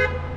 you